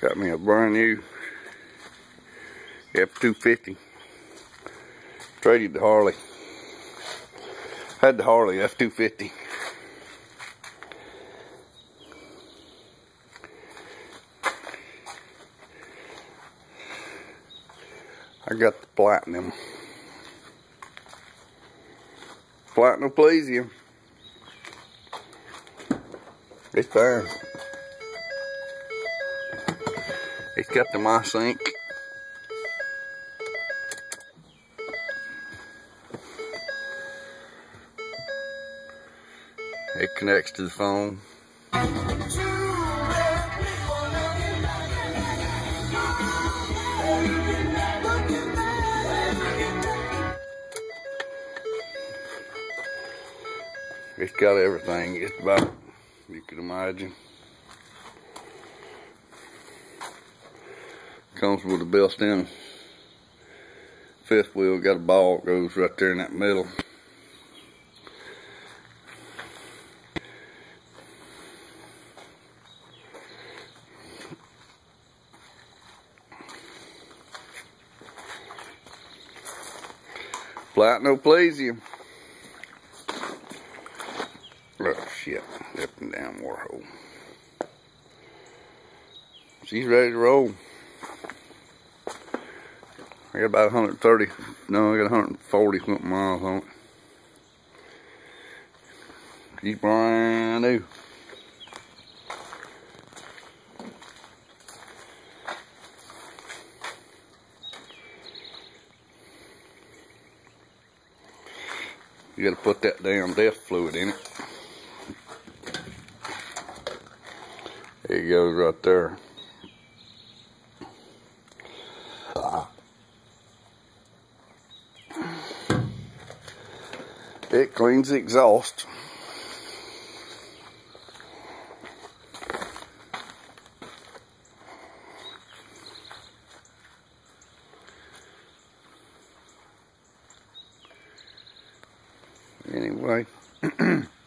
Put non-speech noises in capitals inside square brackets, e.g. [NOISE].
Got me a brand new F-250. Traded the Harley. Had the Harley F-250. I got the Platinum. Platinum Plesium. It's fine. It's got the my Sync. It connects to the phone. It's got everything, just about you can imagine. Comes with a built-in fifth wheel, got a ball goes right there in that middle. Platinum Oh shit, up and down Warhol. She's ready to roll. I got about 130, no, I got 140 something miles on it. She's brand new. You gotta put that damn DEF fluid in it. There he goes right there. It cleans the exhaust. Anyway. [CLEARS THROAT]